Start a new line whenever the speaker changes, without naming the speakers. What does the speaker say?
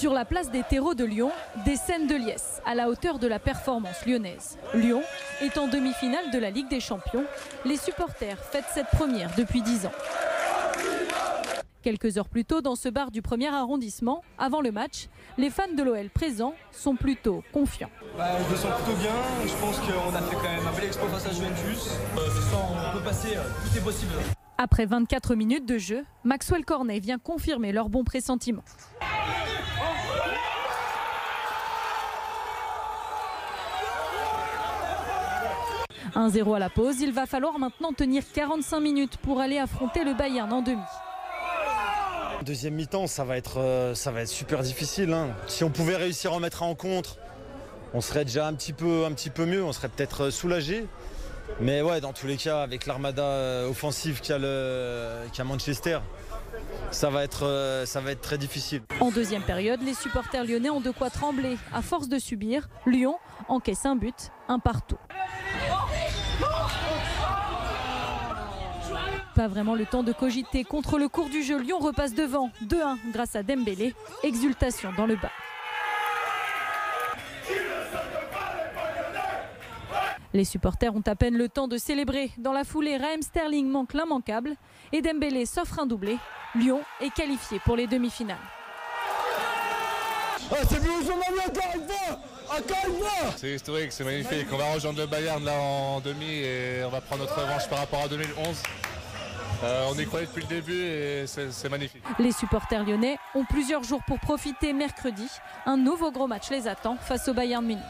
Sur la place des terreaux de Lyon, des scènes de liesse à la hauteur de la performance lyonnaise. Lyon est en demi-finale de la Ligue des Champions. Les supporters fêtent cette première depuis 10 ans. Quelques heures plus tôt, dans ce bar du premier arrondissement, avant le match, les fans de l'OL présents sont plutôt confiants.
Bah, je me sens plutôt bien. Je pense qu'on a fait quand même un bel exploit face à Juventus. Euh, ce soir, on peut passer, euh, tout est possible.
Après 24 minutes de jeu, Maxwell Cornet vient confirmer leur bon pressentiment. « 1-0 à la pause, il va falloir maintenant tenir 45 minutes pour aller affronter le Bayern en demi.
Deuxième mi-temps, ça, va être, euh, ça va être super difficile. hein. Si on pouvait réussir à en mettre un en contre, on serait déjà un petit peu, un petit peu mieux, on serait peut-être euh, soulagé. Mais ouais, dans tous les cas, avec l'armada euh, offensive qu'a Manchester, ça va, être, ça va être très difficile.
En deuxième période, les supporters lyonnais ont de quoi trembler. À force de subir, Lyon encaisse un but, un partout. Pas vraiment le temps de cogiter. Contre le cours du jeu, Lyon repasse devant 2-1 grâce à Dembélé. Exultation dans le bas. Les supporters ont à peine le temps de célébrer. Dans la foulée, Raheem Sterling manque l'immanquable et Dembélé s'offre un doublé. Lyon est qualifié pour les demi-finales.
Ah, c'est mieux aujourd'hui, encore une fois Encore une fois
C'est historique, c'est magnifique. On va rejoindre le Bayern là en demi et on va prendre notre revanche par rapport à 2011. Euh, on y croyait depuis le début et c'est magnifique.
Les supporters lyonnais ont plusieurs jours pour profiter mercredi. Un nouveau gros match les attend face au Bayern Munich.